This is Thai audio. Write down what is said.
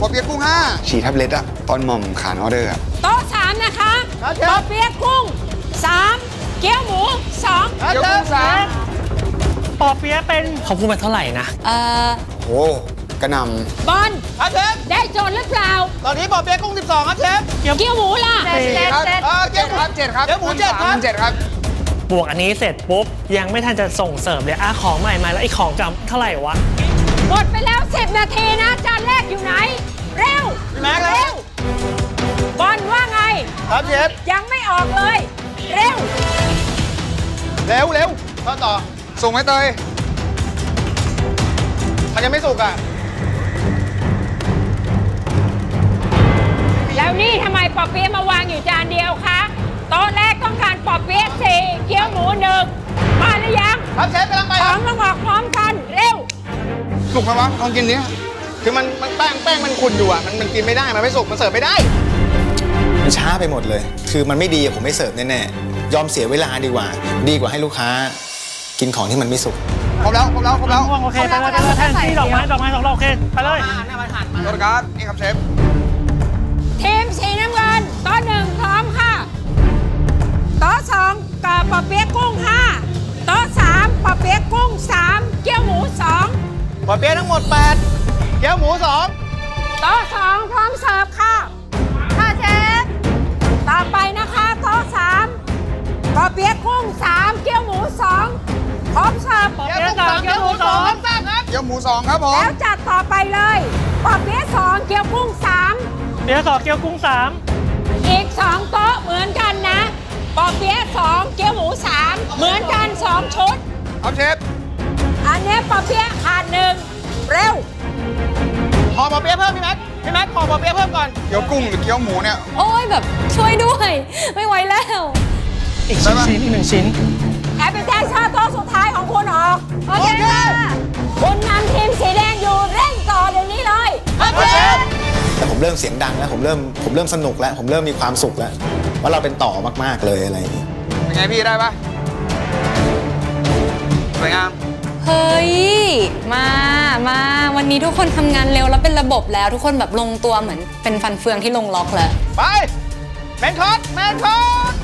ปอเปี๊ยะกุ้งห้าฉี่แท็บเล็ตอะตอนหม่อมขานออเดอร์อะโต๊ะสามนะคะครับเชฟ ปอเปี๊ยะกุ้งสามเกี๊ยวหมูสองครับเชฟสามปอเปี๊ยะเป็นเขาพูดมาเท่าไหร่นะ เอ่อโอ้กระหนบอลครับเชฟได้โจทย์หรือเปล่าตอนนี้ปอเปี๊ยะกุ้ง 12 ครับเชฟเกี๊ยวหมูล่ะครับเออเกี๊ยวหมูเจ็ดครับเกี๊ยวหมูเจ็ดครับ เจ็ดครับ บวกอันนี้เสร็จปุ๊บ ยังไม่ทันจะส่งเสริมเลยอะของใหม่มาแล้วไอ้ของจำเท่าไหร่วะ หมดไปแล้ว 10 นาทีนะจานแรกอยู่ไหน เร็วแม็กซ์แล้ว เร็วบอลว่าไง ครับเชฟยังไม่ออกเลย เร็ว เร็วเร็วต่อต่อส่งไหมเตยมันยังไม่สุกอะ แล้วนี่ทำไมปอเปี๊ยะมาวางอยู่จานเดียวคะโต๊ะแรกต้ องการปอเปี๊ยะสี่เกี๊ยวหมูหนึ่งมาหรือยังครับเชฟกำลังไปขคอรับงต้องออกพร้อมกันเร็ว สุกไหมวะลองกินดิคือมันมันแป้งแป้งมันขุ่นอยู่อะมันมันกินไม่ได้มันไม่สุกมันเสิร์ฟไม่ได้ มันช้าไปหมดเลย คือมันไม่ดีอะผมไม่เสิร์ฟแน่ๆ ยอมเสียเวลาดีกว่า ดีกว่าให้ลูกค้า กินของที่มันไม่สุก ครบแล้วครบแล้วครบแล้วม่วงโอเคไปเลยไปเลยแทนที่ดอกไม้ดอกไม้สองดอกโอเคไปเลยโทษครับนี่ครับเชฟ ปอเปี๊ยะกุ้งสามเกี๊ยวหมูสองปอเปี๊ยะทั้งหมด 8 เกี๊ยวหมู2โต๊ะสองพร้อมเสิร์ฟค่ะ ค่ะเชฟ ต่อไปนะคะโต๊ะสามปอเปี๊ยะกุ้งสามเกี๊ยวหมูสองพร้อมเสิร์ฟ เกี๊ยวหมูสองเกี๊ยวหมูสองครับทราบครับเกี๊ยวหมูสองครับผม แล้วจัดต่อไปเลยปอเปี๊ยะสองเกี๊ยวกุ้งสามเดี๋ยวสองเกี๊ยวกุ้งสามอีกสองโต๊ะเหมือนกัน ครับเชฟ อันเนี้ยปอเปี๊ยะขาดหนึ่งเร็วห่อปอเปี๊ยะเพิ่มพี่แม็กพี่แม็กห่อปอเปี๊ยะเพิ่มก่อนเกี๊ยวกุ้งหรือเกี๊ยวหมูเนี่ยโอ้ยแบบช่วยด้วย ไม่ไหวแล้ว อีกชิ้นชิ้นอีกหนึ่งชิ้น appetizer โต๊ะสุดท้ายของคุณออกโอเคค่ะคุณนำทีมสีแดงอยู่เร่งต่อเดี๋ยวนี้เลยครับเชฟแต่ผมเริ่มเสียงดังแล้วผมเริ่มผมเริ่มสนุกแล้ว ผมเริ่มมีความสุขแล้วว่าเราเป็นต่อมากๆเลยอะไรอย่างงี้เป็นไงพี่ได้ปะ เฮ้ย มามาวันนี้ทุกคนทำงานเร็วแล้วเป็นระบบแล้ว ทุกคนแบบลงตัวเหมือนเป็นฟันเฟืองที่ลงล็อกแล้ว ไป main course main course